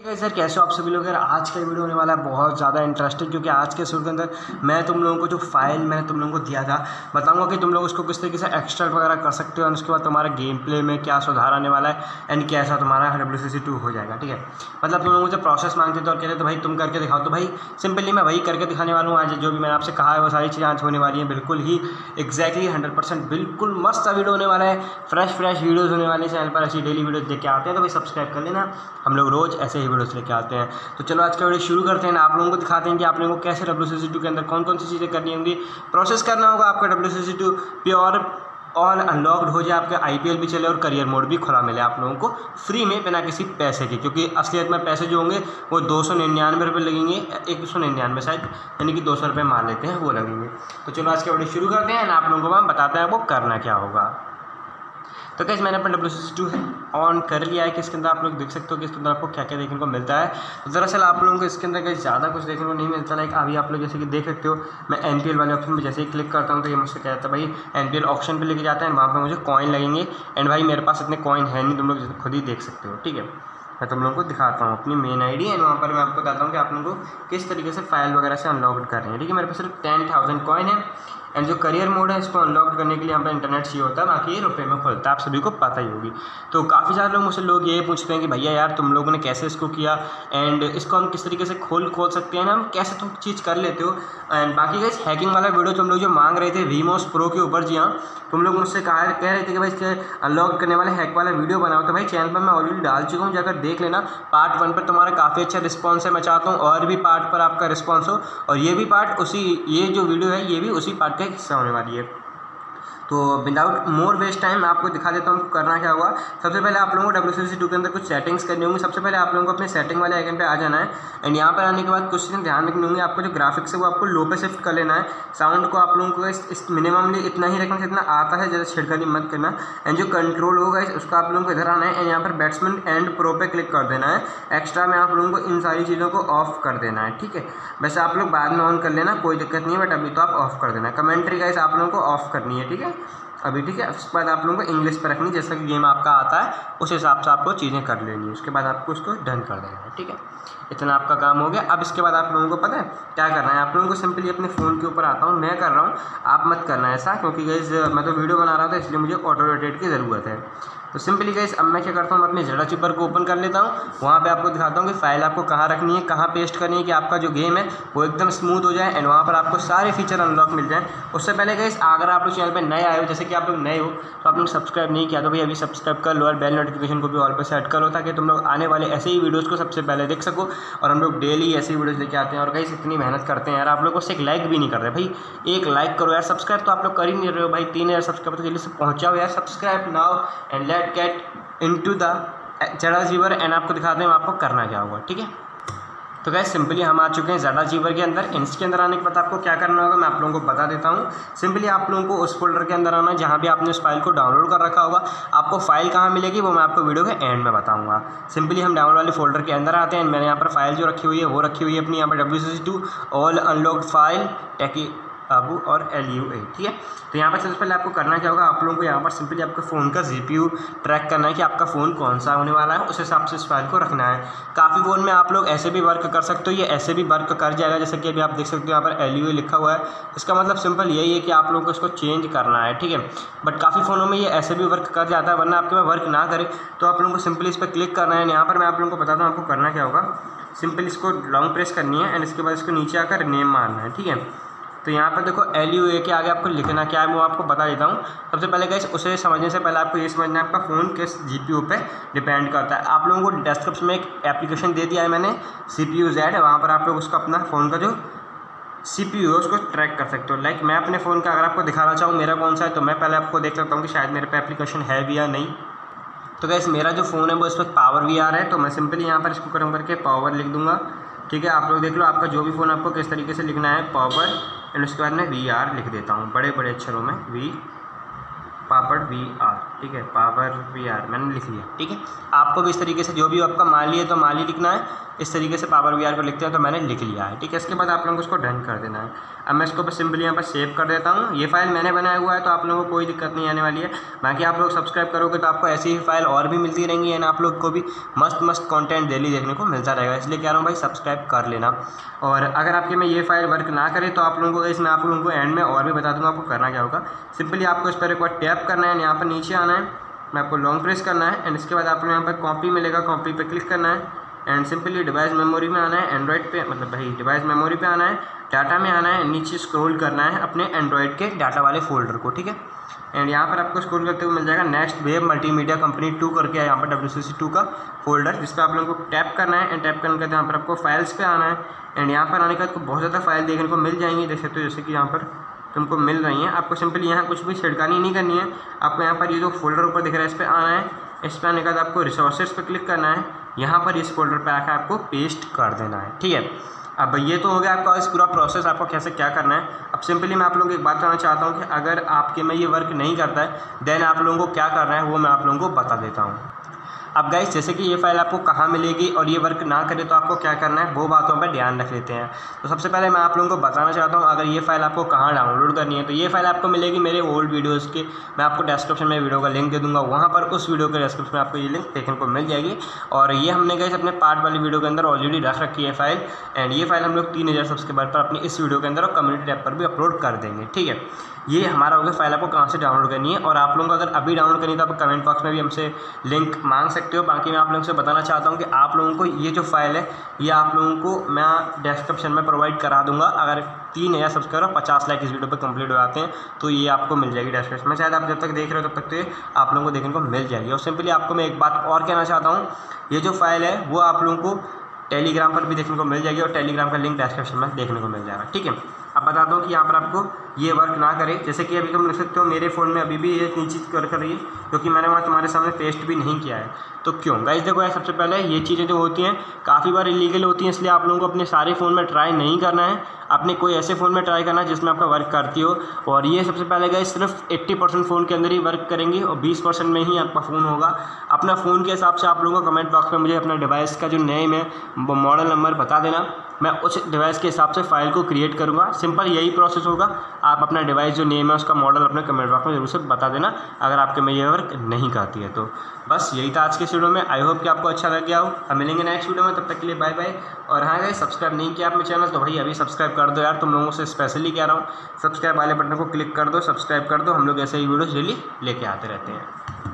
Sir, कैसे आप सभी लोग? यार आज का वीडियो होने वाला है बहुत ज़्यादा इंटरेस्टिंग क्योंकि आज के शूट के अंदर मैं तुम लोगों को जो फ़ाइल मैंने तुम लोगों को दिया था, बताऊँगा कि तुम लोग उसको किस तरीके से एक्सट्रैक्ट वगैरह कर सकते हो और उसके बाद तुम्हारे गेम प्ले में क्या सुधार आने वाला है एंड कैसा तुम्हारा डब्ल्यू सी टू हो जाएगा, ठीक है? मतलब तुम लोग से प्रोसेस मांगते थे और कहते तो भाई, तुम करके दिखाओ। तो भाई सिंपली मैं वही करके दिखाने वाला हूँ आज, जो भी मैंने आपसे कहा है, वो सारी चीज़ें आज होने वाली हैं, बिल्कुल ही एक्जैक्टली हंड्रेड परसेंट बिल्कुल मस्त वीडियो होने वाला है। फ्रेश फ्रेश वीडियोज़ होने वाले चैनल पर, ऐसी डेली वीडियो देख के आते हैं तो भाई सब्सक्राइब कर लेना। हम लोग रोज़ ऐसे ही वीडियोज़ लेके आते हैं। तो चलो आज का वीडियो शुरू करते हैं। आप लोगों को दिखाते हैं कि आप लोगों को कैसे डब्ल्यू के अंदर कौन कौन सी चीज़ें करनी होंगी। प्रोसेस करना होगा आपका डब्ल्यू प्योर ऑल अनलॉक्ड हो जाए आपके आई भी चले और करियर मोड भी खुला मिले आप लोगों को फ्री में बिना किसी पैसे के। क्योंकि असलियत में पैसे जो होंगे, वो दो सौ निन्यानवे रुपये लगेंगे, एक सौ निन्यानवे शायद, यानी कि दो सौ रुपये मान लेते हैं, वो लगेंगे। तो चलो आज के वीडियो शुरू करते हैं आप लोगों को हम बताते हैं वो करना क्या होगा। तो कैसे मैंने अपना डब्ल्यू टू ऑन कर लिया है कि इसके अंदर आप लोग देख सकते हो कि इसके अंदर आपको क्या क्या देखने को मिलता है। तो दरअसल आप लोगों को इसके अंदर कहीं ज़्यादा कुछ देखने को नहीं मिलता लाइक अभी आप लोग जैसे कि देख सकते हो, मैं एनपीएल वाले ऑप्शन पर जैसे ही क्लिक करता हूँ तो ये मुझसे कहता है भाई एनपीएल ऑप्शन पर लेके जाता है, वहाँ पर मुझे कॉइन लगेंगे एंड भाई, मेरे पास इतने कॉइन है नहीं, तुम लोग खुद ही देख सकते हो, ठीक है? मैं तुम लोगों को दिखाता हूँ अपनी मेन आईडी एंड वहाँ पर मैं आपको बताता हूँ कि आप लोगों को किस तरीके से फ़ाइल वगैरह से अनलॉक कर रहे हैं, ठीक है? मेरे पास सिर्फ़ टेन थाउज़ेंड कॉइन है एंड जो करियर मोड है, इसको अनलॉक करने के लिए यहाँ पर इंटरनेट चाहिए होता है, बाकी ये रुपये में खोलता है, आप सभी को पता ही होगी। तो काफ़ी सारे लोग मुझसे लोग ये पूछते हैं कि भैया यार, तुम लोगों ने कैसे इसको किया? एंड इसको हम किस तरीके से खोल खोल सकते हैं? ना हम कैसे तुम चीज़ कर लेते हो? एंड बाकी गई हैकिंग वाला वीडियो तुम लोग जो मांग रहे थे वीमोस प्रो के ऊपर जी हाँ तुम लोग मुझसे कहा, कह रहे थे कि भाई इसके अनलॉक करने वाले हैक वाला वीडियो बनाओ। तो भाई चैनल पर मैं ऑलरेडी डाल चुका हूँ, जाकर देख लेना। पार्ट वन पर तुम्हारा काफ़ी अच्छा रिस्पॉन्स है, मैं चाहता हूँ और भी पार्ट पर आपका रिस्पॉन्स हो। और ये भी पार्ट उसी, ये जो वीडियो है, ये भी उसी पार्ट हिस्सा होने वाली है तो विदाउट मोर वेस्ट टाइम आपको दिखा देता हूँ करना क्या होगा सबसे पहले आप लोगों को डब्ल्यू सी टू के अंदर कुछ सेटिंग्स करनी होंगी। सबसे पहले आप लोगों को अपने सेटिंग वाले आइकन पे आ जाना है। एंड यहाँ पर आने के बाद कुछ चीज़ें ध्यान रखनी होंगी। आपको जो ग्राफिक्स है, वो आपको लो पे शिफ्ट कर लेना है। साउंड को आप लोगों को मिनिममली इतना ही रखना जितना आता है। ज़्यादा छिड़कनी मत करना। एंड जो कंट्रोल होगा उसको आप लोगों को इधर आना है। एंड यहाँ पर बैट्समैन एंड प्रो पे क्लिक कर देना है। एक्स्ट्रा में आप लोगों को इन सारी चीज़ों को ऑफ़ कर देना है। ठीक है? वैसे आप लोग बाद में ऑन कर लेना। कोई दिक्कत नहीं है बट अभी तो आप ऑफ़ कर देना। कमेंट्री गाइस आप लोगों को ऑफ़ करनी है। ठीक है? अभी ठीक है, उसके बाद आप लोगों को इंग्लिश पर रखनी, जैसा कि गेम आपका आता है, उस हिसाब से आपको चीज़ें कर लेनी है। उसके बाद आपको उसको डन कर देना है, ठीक है? इतना आपका काम हो गया। अब इसके बाद आप लोगों को पता है क्या करना है? आप लोगों को सिंपली अपने फ़ोन के ऊपर आता हूँ। मैं कर रहा हूँ, आप मत करना ऐसा, क्योंकि गैस मैं तो वीडियो बना रहा था, इसलिए मुझे ऑटो रोटेट की ज़रूरत है। तो सिंपली गैस अब मैं क्या करता हूँ अपने जड़ा चिपर को ओपन कर लेता हूँ। वहाँ पे आपको दिखाता हूँ कि फ़ाइल आपको कहाँ रखनी है, कहाँ पेस्ट करनी है कि आपका जो गेम है, वो एकदम स्मूथ हो जाए एंड वहाँ पर आपको सारे फीचर अनलॉक मिल जाए। उससे पहले गैस अगर आप लोग चैनल पर नए आए हो, जैसे कि आप लोग नए हो तो आप लोग सब्सक्राइब नहीं किया तो भाई अभी सब्सक्राइब कर लो और बेल नोटिफिकेशन को भी ऑल पर सेट करो ताकि तुम लोग आने वाले ऐसे ही वीडियोज़ को सबसे पहले देख सको और हम लोग डेली ऐसी वीडियोज़ लेके आते हैं। और गैस इतनी मेहनत करते हैं यार, आप लोग उससे एक लाइक भी नहीं कर रहे। भाई, एक लाइक करो यार सब्सक्राइब तो आप लोग कर ही नहीं रहे हो भाई, तीन हज़ार सब्सक्राइब तो जल्दी से पहुँचाओ यार subscribe now and let get into the जड़ा जीवर एंड आपको दिखाते हैं आपको करना क्या होगा, ठीक है? तो गैस सिंपली हम आ चुके हैं ज़्यादा जीवर के अंदर। इसके अंदर आने के बाद आपको क्या करना होगा, मैं आप लोगों को बता देता हूँ। सिंपली आप लोगों को उस फोल्डर के अंदर आना है, जहाँ भी आपने उस फ़ाइल को डाउनलोड कर रखा होगा। आपको फ़ाइल कहाँ मिलेगी, वो मैं आपको वीडियो के एंड में बताऊँगा। सिंपली हम डाउनलोड वाले फोल्डर के अंदर आते हैं। मैंने यहाँ पर फ़ाइल जो रखी हुई है, वो रखी हुई है अपनी यहाँ पर W C two all unlocked file tacky आबू और एल यू ए ठीक है? तो यहाँ पर सबसे पहले आपको करना क्या होगा, आप लोगों को यहाँ पर सिंपली आपके फ़ोन का जीपीयू ट्रैक करना है कि आपका फ़ोन कौन सा होने वाला है, उस हिसाब से इस फ़ाइल को रखना है। काफ़ी फ़ोन में आप लोग ऐसे भी वर्क कर सकते हो, ये ऐसे भी वर्क कर जाएगा, जैसे कि अभी आप देख सकते हो यहाँ पर एल यू ए लिखा हुआ है। इसका मतलब सिंपल यही है कि आप लोगों को इसको चेंज करना है, ठीक है? बट काफ़ी फ़ोनों में ये ऐसे भी वर्क कर जाता है, वरना आपके पास वर्क ना करे तो आप लोगों को सिंपली इस पर क्लिक करना है। यहाँ पर मैं आप लोगों को बताता हूँ आपको करना क्या होगा। सिंपल इसको लॉन्ग प्रेस करनी है एंड इसके बाद इसको नीचे आकर नेम मारना है, ठीक है? तो यहाँ पर देखो एल यू ए के आगे आपको लिखना क्या है वो आपको बता देता हूँ। सबसे पहले गैस उसे समझने से पहले आपको ये समझना है, आपका फ़ोन किस जी पी यू पे डिपेंड करता है। आप लोगों को डेस्कटॉप में एक एप्लीकेशन दे दिया है मैंने सी पी यू जेड वहाँ पर आप लोग उसका अपना फ़ोन का जो सी पी यू है, उसको ट्रैक कर सकते हो। लाइक मैं अपने फ़ोन का अगर आपको दिखाना चाहूँ, मेरा कौन सा है तो मैं पहले आपको देख सकता हूँ कि शायद मेरे पे एप्लीकेशन है भी या नहीं। तो गैस मेरा जो फ़ोन है, वो इस वक्त पावर भी आ रहा है तो मैं सिंपली यहाँ पर इसको करम करके पावर लिख दूँगा। ठीक है, आप लोग देख लो, आपका जो भी फ़ोन आपको किस तरीके से लिखना है पावर एंड उसके बाद में वी आर लिख देता हूँ बड़े बड़े अक्षरों में वी पापड़ वी आर ठीक है पावर वी आर मैंने लिख लिया, ठीक है। आपको भी इस तरीके से जो भी आपका माली है तो माली लिखना है इस तरीके से पावर आर को लिखते हैं तो मैंने लिख लिया है, ठीक है? इसके बाद आप लोगों को उसको डन कर देना है। अब मैं इसको सिंपली यहाँ पर सेव कर देता हूँ। ये फ़ाइल मैंने बनाया हुआ है तो आप लोगों को कोई दिक्कत नहीं आने वाली है। बाकी आप लोग सब्सक्राइब करोगे तो आपको ऐसी ही फ़ाइल और भी मिलती रहेंगी एंड आप लोग को भी मस्त मस्त कॉन्टेंट डेली देखने को मिलता रहेगा। इसलिए कह रहा हूँ भाई सब्सक्राइब कर लेना। और अगर आपके में ये फ़ाइल वर्क ना करे तो आप लोगों को इसमें आप लोगों को एंड में और भी बता दूँगा आपको करना क्या होगा। सिंपली आपको इस पर एक बार टैप करना है यहाँ पर नीचे आना है। मैं आपको लॉन्ग प्रेस करना है एंड इसके बाद आप लोग यहाँ पर कॉपी मिलेगा कॉपी पे क्लिक करना है। एंड सिंपली डिवाइस मेमोरी में आना है एंड्रॉयड पे मतलब भाई डिवाइस मेमोरी पे आना है डाटा में आना है, नीचे स्क्रॉल करना है अपने एंड्रॉयड के डाटा वाले फोल्डर को, ठीक है? एंड यहाँ पर आपको स्क्रॉल करते हुए मिल जाएगा next web multimedia company two करके है यहाँ पर डब्ल्यू सी सी टू का फोल्डर जिस पर आप लोगों को टैप करना है एंड टैप करने के बाद यहाँ पर आपको फाइल्स पे आना है। एंड यहाँ पर आने के बाद बहुत ज़्यादा फ़ाइल देखने को मिल जाएँगी सकते हो जैसे कि यहाँ पर तुमको मिल रही हैं। आपको सिंपली यहाँ कुछ भी छिड़कानी नहीं करनी है। आपको यहाँ पर ये जो फोल्डर ऊपर दिख रहा है, इस पर आना है। इस पर आने के बाद आपको रिसोर्सेज पर क्लिक करना है। यहाँ पर इस फोल्डर पर आकर आपको पेस्ट कर देना है, ठीक है? अब ये तो हो गया आपका इस पूरा प्रोसेस आपको कैसे क्या करना है? अब सिंपली मैं आप लोगों को एक बात कहना चाहता हूँ कि अगर आपके में ये वर्क नहीं करता है देन आप लोगों को क्या करना है वो मैं आप लोगों को बता देता हूँ। अब गाइस जैसे कि ये फ़ाइल आपको कहाँ मिलेगी और ये वर्क ना करे तो आपको क्या करना है? वो बातों पर ध्यान रख लेते हैं। तो सबसे पहले मैं आप लोगों को बताना चाहता हूँ, अगर ये फ़ाइल आपको कहाँ डाउनलोड करनी है तो ये फ़ाइल आपको मिलेगी मेरे ओल्ड वीडियोज़ के। मैं आपको डिस्क्रिप्शन में वीडियो का लिंक दे दूँगा, वहाँ पर उस वीडियो के डिस्क्रिप्शन में आपको ये लिंक देखने को मिल जाएगी। और ये हमने गाइस अपने पार्ट वाली वीडियो के अंदर ऑलरेडी रख रखी है फ़ाइल एंड ये फ़ाइल हम लोग तीन हज़ार सब्सक्राइबर पर अपनी इस वीडियो के अंदर और कम्युनिटी टैप पर भी अपलोड कर देंगे, ठीक है? ये हमारा हो गया फ़ाइल आपको कहाँ से डाउनलोड करनी है, और आप लोगों को अगर अभी डाउनलोड करनी है तो आप कमेंट बॉक्स में भी हमसे लिंक मांग सकते हो। बाकी मैं आप लोगों से बताना चाहता हूँ कि आप लोगों को ये जो फ़ाइल है, ये आप लोगों को मैं डिस्क्रिप्शन में प्रोवाइड करा दूँगा। अगर तीन हज़ार सब्सक्राइबर पचास लाख इस वीडियो पर कंप्लीट हो जाते हैं तो ये आपको मिल जाएगी डिस्क्रिप्शन में। शायद आप जब तक देख रहे हो, तब तक तो आप लोगों को देखने को मिल जाएगी। और सिंपली आपको मैं एक बात और कहना चाहता हूँ, ये जो फ़ाइल है, वो आप लोगों को टेलीग्राम पर भी देखने को मिल जाएगी और टेलीग्राम का लिंक डिस्क्रिप्शन में देखने को मिल जाएगा। ठीक है? अब बता दो कि यहाँ पर आपको ये वर्क ना करे। जैसे कि अभी तुम देख सकते हो, मेरे फ़ोन में अभी भी ये चीज़ कर कर रही है क्योंकि मैंने वहाँ तुम्हारे सामने पेस्ट भी नहीं किया है। तो क्यों? गाइज़ देखो यार, सबसे पहले ये चीज़ें जो होती हैं, काफ़ी बार इलीगल होती हैं, इसलिए आप लोगों को अपने सारे फ़ोन में ट्राई नहीं करना है। अपने कोई ऐसे फ़ोन में ट्राई करना है जिसमें आपका वर्क करती हो। और ये सबसे पहले गए सिर्फ़ एट्टी परसेंट फ़ोन के अंदर ही वर्क करेंगे और बीस परसेंट में ही आपका फ़ोन होगा। अपना फ़ोन के हिसाब से आप लोगों को कमेंट बॉक्स में मुझे अपना डिवाइस का जो नेम है मॉडल नंबर बता देना। मैं उस डिवाइस के हिसाब से फ़ाइल को क्रिएट करूँगा। सिंपल यही प्रोसेस होगा। आप अपना डिवाइस जो नेम है, उसका मॉडल अपने कमेंट बॉक्स में ज़रूर से बता देना, अगर आपके में ये वर्क नहीं करती है तो। बस यही था आज के वीडियो में। आई होप कि आपको अच्छा लग गया हो। हम मिलेंगे नेक्स्ट वीडियो में। तब तक के लिए बाय बाय और हाँ गए सब्सक्राइब नहीं किया आपने चैनल तो भाई अभी सब्सक्राइब कर दो यार। तुम लोगों से स्पेशली कह रहा हूँ। सब्सक्राइब वाले बटन को क्लिक कर दो सब्सक्राइब कर दो। हम लोग ऐसे ही वीडियोज़ डेली लेके आते रहते हैं।